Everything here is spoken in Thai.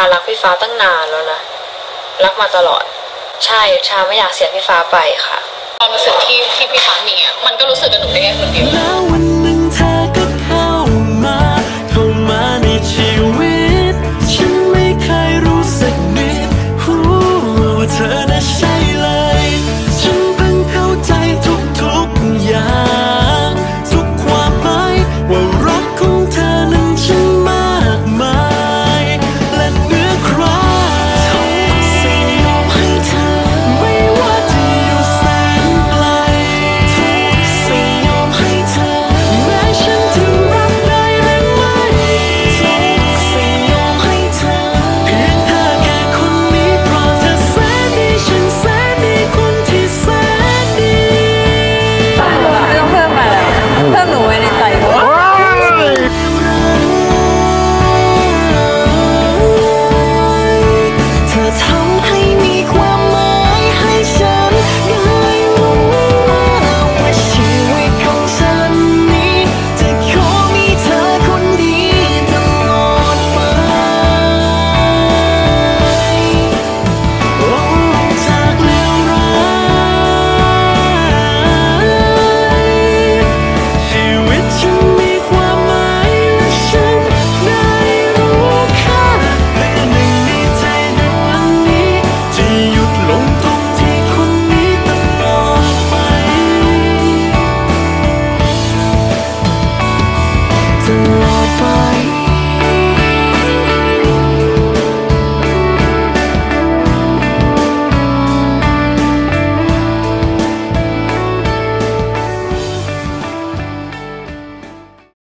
ารักพี่ฟ้าตั้งนานแล้วนะ รักมาตลอด ใช่ชาไม่อยากเสียพี่ฟ้าไปค่ะ ความรู้สึกที่ที่พี่ฟ้ามีอะมันก็รู้สึกกับหนูได้แค่คนเดียว